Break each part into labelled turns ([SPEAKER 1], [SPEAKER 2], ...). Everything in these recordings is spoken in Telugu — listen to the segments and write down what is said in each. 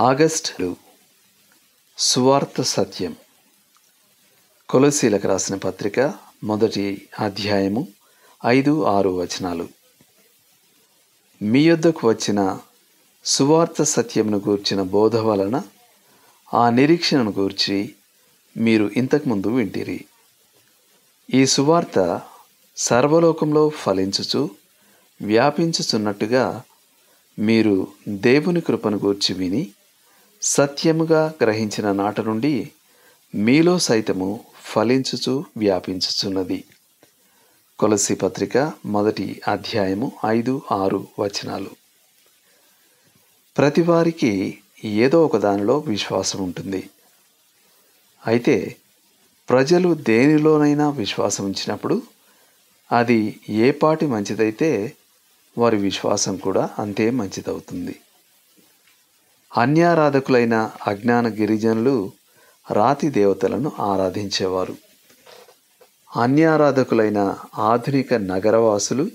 [SPEAKER 1] ఆగస్టు స్వార్థ సత్యం. కొలసీలకు రాసిన పత్రిక మొదటి అధ్యాయము ఐదు ఆరు వచనాలు. మీ యొద్దకు వచ్చిన సువార్త సత్యమును గూర్చిన బోధ వలన ఆ నిరీక్షణను గూర్చి మీరు ఇంతకుముందు వింటిరి. ఈ సువార్త సర్వలోకంలో ఫలించుచు వ్యాపించుచున్నట్టుగా మీరు దేవుని కృపను గూర్చి విని సత్యముగా గ్రహించిన నాట నుండి మీలో సైతము ఫలించుచు వ్యాపించుచున్నది. కొలసి పత్రిక మొదటి అధ్యాయము ఐదు ఆరు వచనాలు. ప్రతి వారికి ఏదో ఒక దానిలో విశ్వాసం ఉంటుంది. అయితే ప్రజలు దేనిలోనైనా విశ్వాసం ఉంచినప్పుడు అది ఏ పాటి మంచిదైతే వారి విశ్వాసం కూడా అంతే మంచిదవుతుంది. అన్యారాధకులైన అజ్ఞాన గిరిజనులు రాతి దేవతలను ఆరాధించేవారు. అన్యారాధకులైన ఆధునిక నగరవాసులు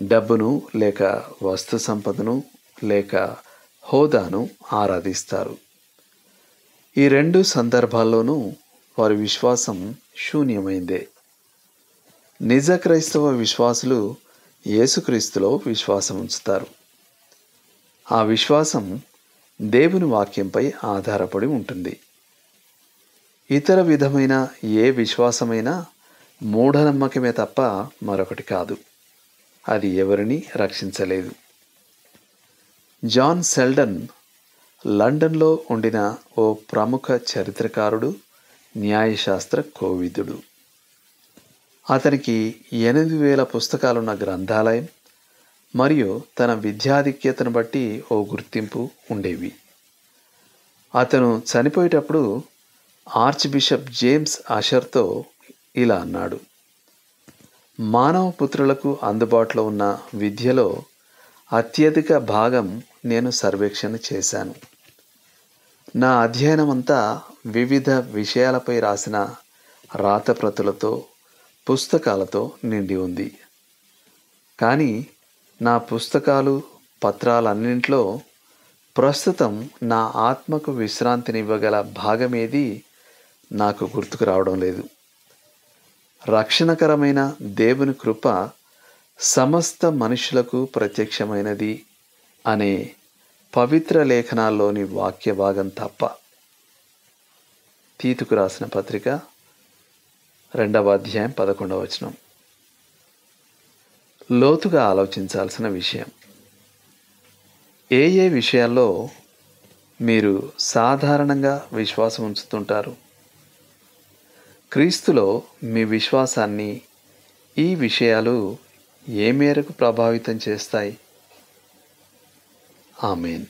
[SPEAKER 1] డబ్బును లేక వస్తు సంపదను లేక హోదాను ఆరాధిస్తారు. ఈ రెండు సందర్భాల్లోనూ వారి విశ్వాసం శూన్యమైందే. నిజ క్రైస్తవ విశ్వాసులు యేసుక్రీస్తులో విశ్వాసం ఉంచుతారు ఆ విశ్వాసం దేవుని వాక్యంపై ఆధారపడి ఉంటుంది. ఇతర విధమైన ఏ విశ్వాసమైనా మూఢనమ్మకమే తప్ప మరొకటి కాదు. అది ఎవరిని రక్షించలేదు. జాన్ సెల్డన్ లండన్లో ఉండిన ఓ ప్రముఖ చరిత్రకారుడు న్యాయశాస్త్ర కోవిదుడు. అతనికి ఎనిమిది వేల పుస్తకాలున్న గ్రంథాలయం మరియు తన విద్యాధిక్యతను బట్టి ఓ గుర్తింపు ఉండేవి. అతను చనిపోయేటప్పుడు ఆర్చ్ బిషప్ జేమ్స్ అషర్తో ఇలా అన్నాడు మానవ పుత్రులకు అందుబాటులో ఉన్న విద్యలో అత్యధిక భాగం నేను సర్వేక్షణ చేశాను. నా అధ్యయనం అంతా వివిధ విషయాలపై రాసిన రాతప్రతులతో పుస్తకాలతో నిండి ఉంది. కానీ నా పుస్తకాలు పత్రాలన్నింటిలో ప్రస్తుతం నా ఆత్మకు విశ్రాంతినివ్వగల భాగమేది నాకు గుర్తుకు రావడం లేదు. రక్షణకరమైన దేవుని కృప సమస్త మనుషులకు ప్రత్యక్షమైనది అనే పవిత్ర లేఖనాల్లోని వాక్య భాగం తప్ప. తీతుకు రాసిన పత్రిక రెండవ అధ్యాయం పదకొండవ వచనం. లోతుగా ఆలోచించాల్సిన విషయం. ఏ ఏ విషయాల్లో మీరు సాధారణంగా విశ్వాసం ఉంచుతుంటారు? క్రీస్తులో మీ విశ్వాసాన్ని ఈ విషయాలు ఏ మేరకు ప్రభావితం చేస్తాయి? ఆమెన్.